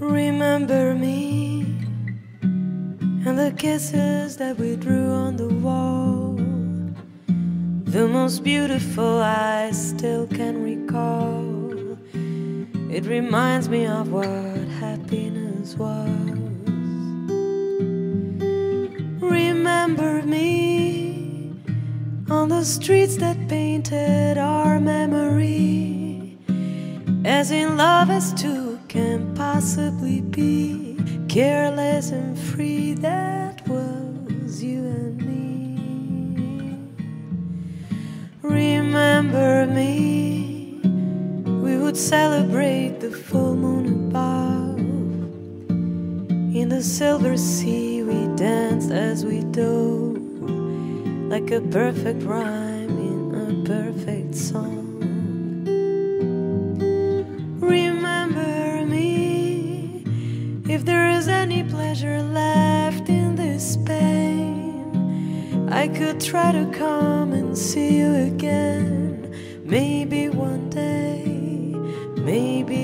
Remember me and the kisses that we drew on the wall. The most beautiful I still can recall. It reminds me of what happiness was. Remember me on the streets that painted our memory. As in love as two possibly be, careless and free, that was you and me. Remember me, we would celebrate the full moon above. In the silver sea, we danced as we dove, like a perfect rhyme in a perfect pleasure left in this pain. I could try to come and see you again, maybe one day, maybe